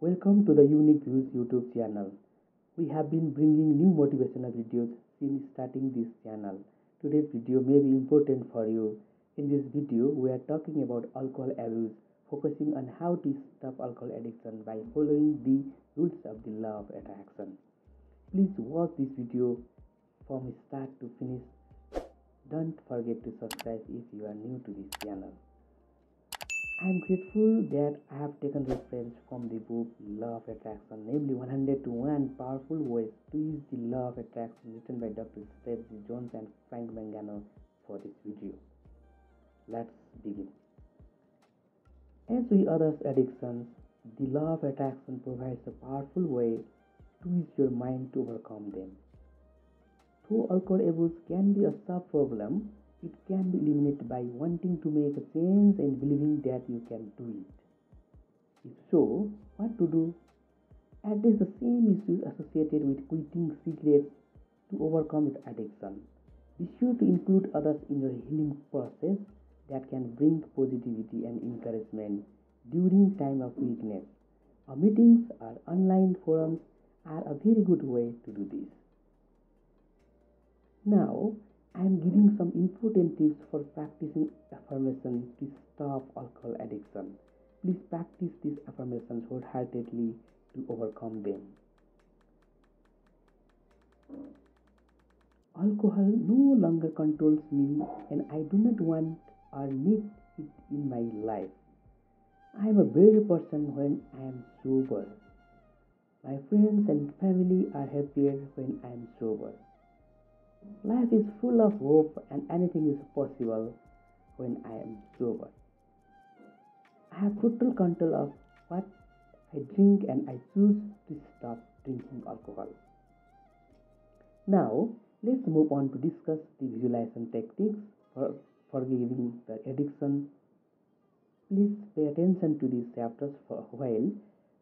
Welcome to the Unique Views YouTube channel. We have been bringing new motivational videos since starting this channel. Today's video may be important for you. In this video, we are talking about alcohol abuse, focusing on how to stop alcohol addiction by following the rules of the law of attraction. Please watch this video from start to finish. Don't forget to subscribe if you are new to this channel. I am grateful that I have taken reference from the book Love Attraction, namely 101 Powerful Ways to Use the Love Attraction, written by Dr. Steve Jones and Frank Mangano for this video. Let's begin. As with other addictions, the law of attraction provides a powerful way to use your mind to overcome them. Though alcohol abuse can be a sub problem, it can be eliminated by wanting to make a change and believing that you can do it. If so, what to do? Address the same issues associated with quitting cigarettes to overcome its addiction. Be sure to include others in your healing process that can bring positivity and encouragement during time of weakness. Our meetings or online forums are a very good way to do this. Now, I am giving some important tips for practicing affirmation to stop alcohol addiction. Please practice these affirmations wholeheartedly to overcome them. Alcohol no longer controls me and I do not want or need it in my life. I am a better person when I am sober. My friends and family are happier when I am sober. Life is full of hope and anything is possible when I am sober. I have total control of what I drink and I choose to stop drinking alcohol. Now, let's move on to discuss the visualization techniques for forgiving the addiction. Please pay attention to these chapters for a while.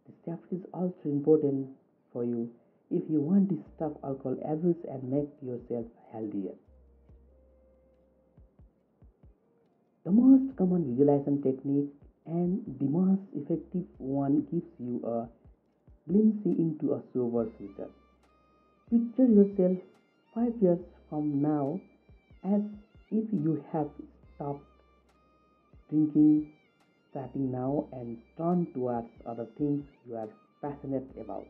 This chapter is also important for you if you want to stop alcohol abuse and make yourself healthier. The most common visualization technique and the most effective one gives you a glimpse into a sober future. Picture yourself five years from now as if you have stopped drinking starting now and turn towards other things you are passionate about.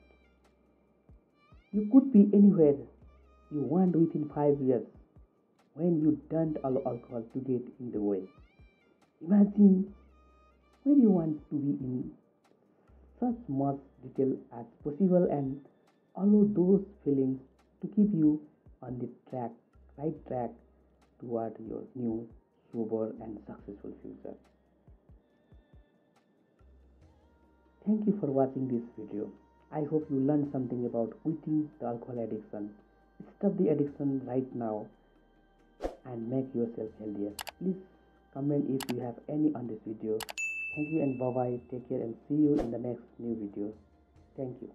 You could be anywhere you want within five years when you don't allow alcohol to get in the way. Imagine when you want to be in such much detail as possible and allow those feelings to keep you on the track, right track toward your new, sober, and successful future. Thank you for watching this video. I hope you learned something about quitting the alcohol addiction. Stop the addiction right now and make yourself healthier. Please comment if you have any on this video. Thank you and bye bye. Take care and see you in the next new video. Thank you.